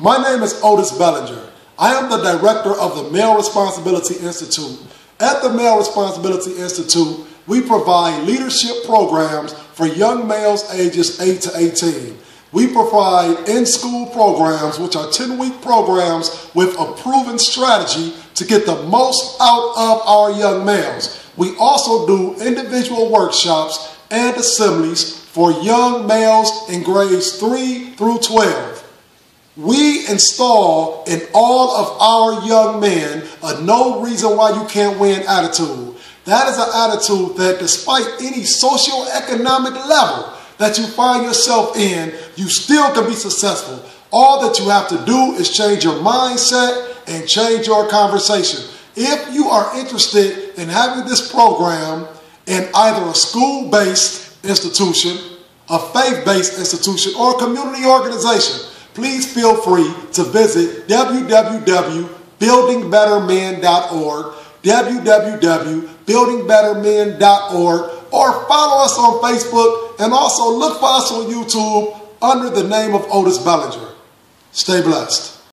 My name is Odis Bellinger. I am the director of the Male Responsibility Institute. At the Male Responsibility Institute, we provide leadership programs for young males ages 8 to 18. We provide in-school programs, which are 10-week programs with a proven strategy to get the most out of our young males. We also do individual workshops and assemblies for young males in grades 3 through 12. We install in all of our young men a no reason why you can't win attitude. That is an attitude that despite any socioeconomic level that you find yourself in, you still can be successful. All that you have to do is change your mindset and change your conversation. If you are interested in having this program in either a school-based institution, a faith-based institution, or a community organization, please feel free to visit www.buildingbettermen.org, www.buildingbettermen.org, or follow us on Facebook and also look for us on YouTube under the name of Odis Bellinger. Stay blessed.